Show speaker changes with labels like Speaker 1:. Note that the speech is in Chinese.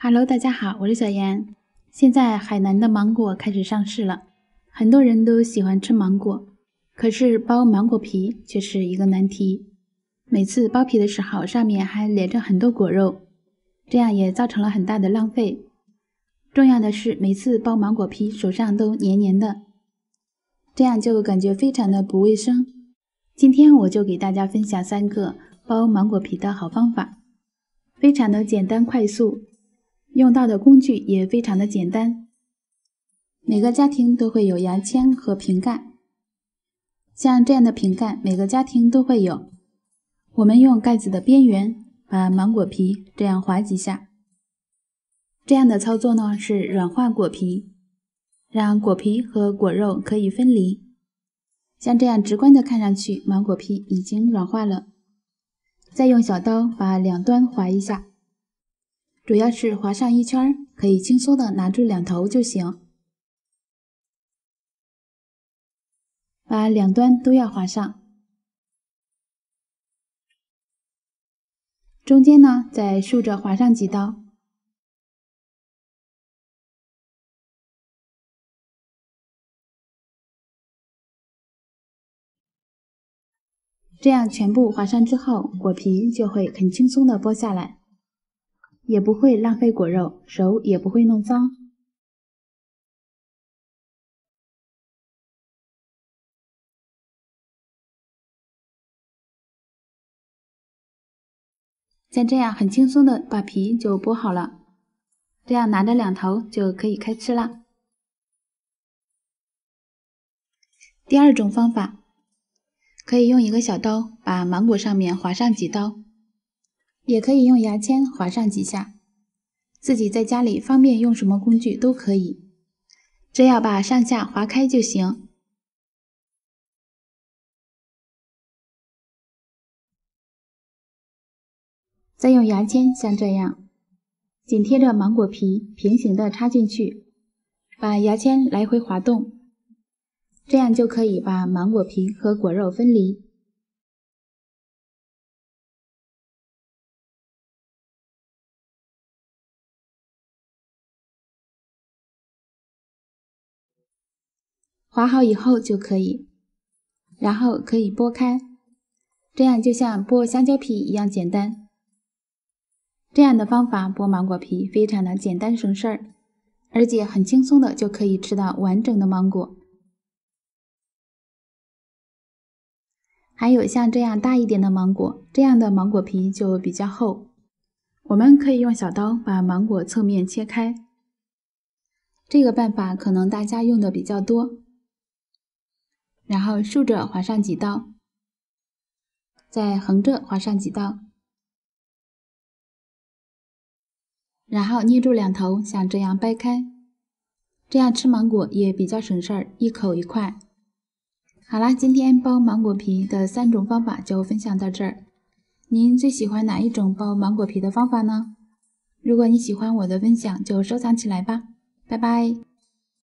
Speaker 1: Hello，大家好，我是小妍。现在海南的芒果开始上市了，很多人都喜欢吃芒果，可是剥芒果皮却是一个难题。每次剥皮的时候，上面还连着很多果肉，这样也造成了很大的浪费。重要的是，每次剥芒果皮手上都黏黏的，这样就感觉非常的不卫生。今天我就给大家分享三个剥芒果皮的好方法，非常的简单快速。用到的工具也非常的简单，每个家庭都会有牙签和瓶盖，像这样的瓶盖，每个家庭都会有。我们用盖子的边缘把芒果皮这样划几下，这样的操作呢是软化果皮，让果皮和果肉可以分离。像这样直观的看上去，芒果皮已经软化了。再用小刀把两端划一下。主要是划上一圈，可以轻松的拿住两头就行。把两端都要划上，中间呢再竖着划上几刀，这样全部划上之后，果皮就会很轻松的剥下来。也不会浪费果肉，手也不会弄脏。像这样很轻松的把皮就剥好了，这样拿着两头就可以开吃了。第二种方法，可以用一个小刀把芒果上面划上几刀。也可以用牙签划上几下，自己在家里方便用什么工具都可以，只要把上下划开就行。再用牙签像这样紧贴着芒果皮，平行的插进去，把牙签来回滑动，这样就可以把芒果皮和果肉分离。划好以后就可以，然后可以剥开，这样就像剥香蕉皮一样简单。这样的方法剥芒果皮非常的简单省事儿，而且很轻松的就可以吃到完整的芒果。还有像这样大一点的芒果，这样的芒果皮就比较厚，我们可以用小刀把芒果侧面切开。这个办法可能大家用的比较多。然后竖着划上几刀，再横着划上几刀，然后捏住两头，像这样掰开，这样吃芒果也比较省事儿，一口一块。好啦，今天剥芒果皮的三种方法就分享到这儿。您最喜欢哪一种剥芒果皮的方法呢？如果你喜欢我的分享，就收藏起来吧。拜拜。